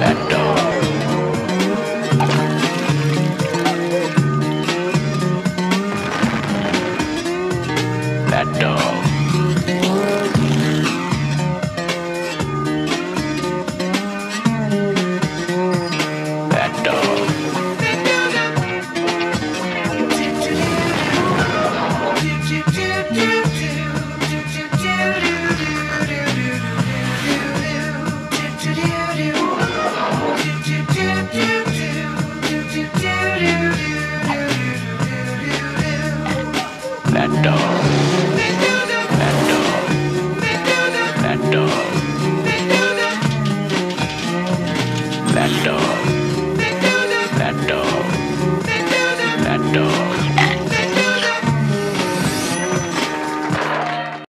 That dog. That dog. dog. That dog. That dog. That dog. That dog. That dog.